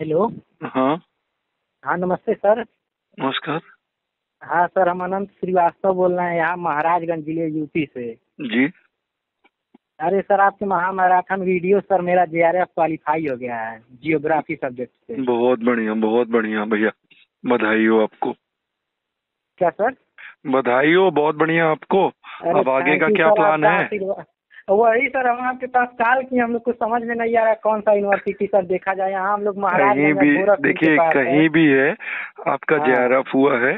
Hello हाँ। हाँ नमस्ते सर। नमस्कार। हाँ सर हम अनंत श्रीवास्तव बोल रहे हैं यहाँ महाराजगंज ज़िले यूपी से। जी। अरे सर आपके महामैराथन वीडियो सर मेरा जे आर एफ़ क्वालिफाई हो गया है जियोग्राफी सब्जेक्ट से। बहुत बढ़िया बहुत बढ़िया भैया। बधाई हो आपको। क्या सर? बधाई हो बहुत बढ़िया आपको। अब आगे का क्या प्लान है? वही सर हम आपके पास कॉल किए हम लोग को समझ में नहीं आ रहा कौन सा यूनिवर्सिटी सर देखा जाए। यहाँ हम लोग कहीं भी देखिए कहीं भी है आपका हाँ। जे हुआ है।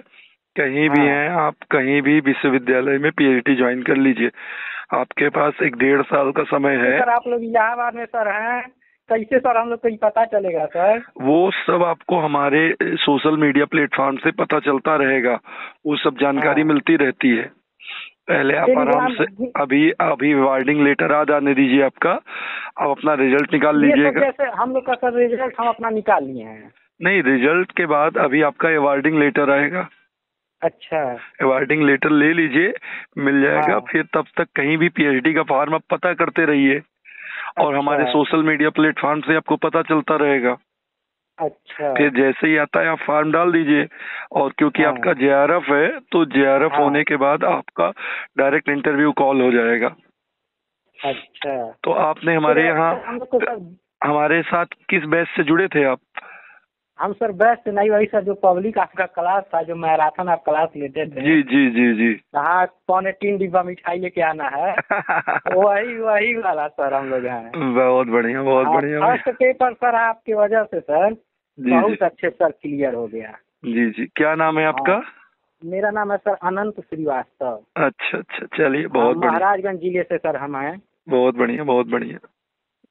कहीं भी हाँ। है आप कहीं भी विश्वविद्यालय में पीएचडी ज्वाइन कर लीजिए। आपके पास एक डेढ़ साल का समय है। सर आप लोग इलाहाबाद में सर हैं। कैसे सर हम लोग को पता चलेगा सर? वो सब आपको हमारे सोशल मीडिया प्लेटफॉर्म से पता चलता रहेगा। वो सब जानकारी हाँ। मिलती रहती है। पहले आप आराम से अभी अभी वार्डिंग लेटर आ जाने दीजिए आपका। आप अपना रिज़ल्ट निकाल लीजिएगा। जैसे हम लोग का सर रिज़ल्ट हम अपना निकाल लिए हैं। नहीं रिज़ल्ट के बाद अभी आपका अवार्डिंग लेटर आएगा। अच्छा। अवार्डिंग लेटर ले लीजिए मिल जाएगा। हाँ। फिर तब तक कहीं भी पीएचडी का फॉर्म आप पता करते रहिए। और अच्छा। हमारे सोशल मीडिया प्लेटफॉर्म से आपको पता चलता रहेगा। अच्छा। फिर जैसे ही आता है आप फॉर्म डाल दीजिए। और क्योंकि हाँ। आपका जेआरएफ है तो जेआरएफ हाँ। होने के बाद आपका डायरेक्ट इंटरव्यू कॉल हो जाएगा। अच्छा। तो आपने हमारे तो यहाँ सर हमारे साथ किस बैच से जुड़े थे आप? हम सर बेस्ट नहीं वही सर जो पब्लिक आपका क्लास था जो मैराथन आप क्लास लेते थे। जी जी जी जी। हाँ पौने तीन डिब्बा मिठाई लेके आना है। वही वही वाला सर हम लोग हैं। बहुत बढ़िया बहुत बढ़िया फ़र्स्ट पेपर सर आपकी वजह से सर। बहुत अच्छे सर क्लियर हो गया। जी जी। क्या नाम है आपका? हाँ। मेरा नाम है सर अनंत श्रीवास्तव। अच्छा अच्छा। चलिए हाँ, बहुत बढ़िया। महाराजगंज ज़िले से सर हम हैं बहुत बढ़िया बहुत बढ़िया।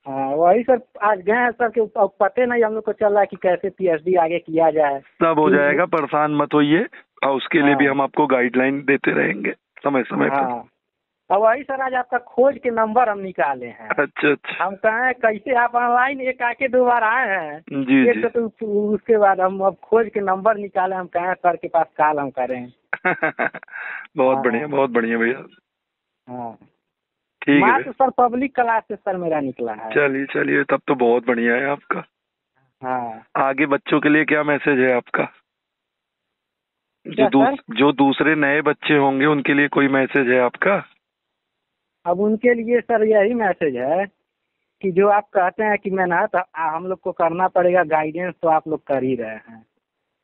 हाँ वही सर आज गए हैं सर के पते नहीं हम लोग को चल रहा है कि कैसे पीएचडी आगे किया जाए। सब हो जाएगा परेशान मत होइए। और उसके लिए भी हाँ। हम आपको गाइडलाइन देते रहेंगे समय समय पर अब वही सर आज आपका खोज के नंबर हम निकाले हैं। अच्छा अच्छा। हम कहें कैसे आप ऑनलाइन एक आके दो बार आए हैं? जी एक जी। तो उसके बाद हम अब खोज के नंबर निकाले हम कहें सर के पास कॉल हम करें। बहुत हाँ। बढ़िया बहुत बढ़िया भैया। हाँ। ठीक है भैया। सर पब्लिक क्लास से सर मेरा निकला है। चलिए चलिए तब तो बहुत बढ़िया है आपका। हाँ। आगे बच्चों के लिए क्या मैसेज है आपका? जो दूस, जो दूसरे नए बच्चे होंगे उनके लिए कोई मैसेज है आपका? अब उनके लिए सर यही मैसेज है कि जो आप कहते हैं कि मेहनत हम लोग को करना पड़ेगा गाइडेंस तो आप लोग कर ही रहे हैं।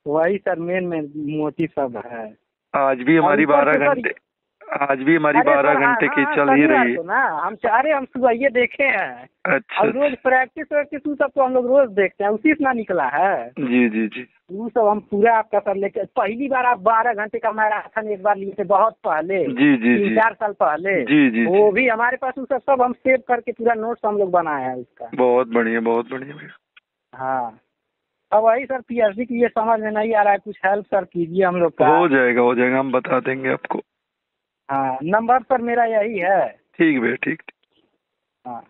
वही सर मेन में मोटिव सब है। आज भी हमारी बारह घंटे आज भी हमारी बारह हाँ, घंटे की हाँ, चल ही रही। है ना। हम अरे हम सुबह ये देखे हैं। अच्छा और रोज प्रैक्टिस वैक्टिस सब तो हम लोग रोज देखते हैं उसी से ना निकला है। जी जी जी। वो सब हम पूरा आपका सर लेके पहली बार आप बारह घंटे का मैराथन एक बार लिए थे बहुत पहले। जी जी तीन चार साल पहले। जी जी वो भी हमारे पास वो सब सब हम सेव करके पूरा नोट्स हम लोग बनाए हैं उसका। बहुत बढ़िया बहुत बढ़िया भैया। हाँ। अब वही सर पीएचडी के लिए समझ में नहीं आ रहा है कुछ हेल्प सर कीजिए हम लोग का। हो जाएगा हो जाएगा हम बता देंगे आपको। हाँ नंबर सर मेरा यही है। ठीक भैया ठीक। हाँ।